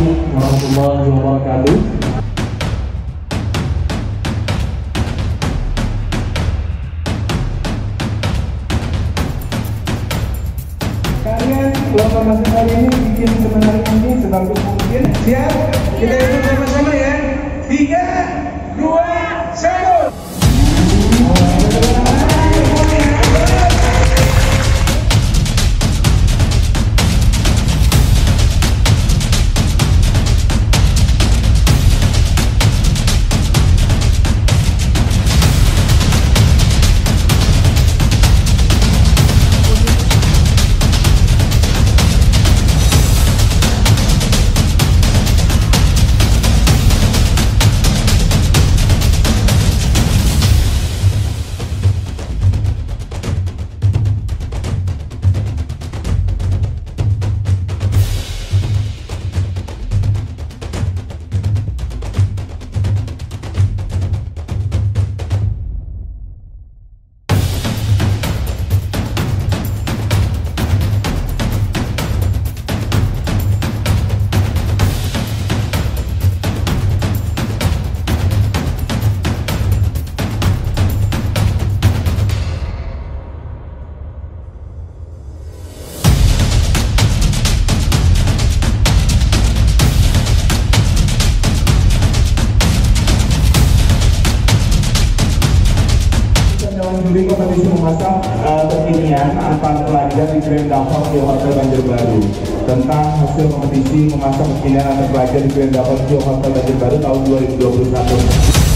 Assalamualaikum warahmatullahi wabarakatuh. Kalian lomba masak kali ini bikin semenarik mungkin sebagus dalam juri kompetisi memasak uh, kekinian antar pelajar di Grand Dapur di Hotel Banjarbaru tentang hasil kompetisi memasak kekinian antar pelajar di Grand Dapur di Hotel Banjarbaru tahun 2021.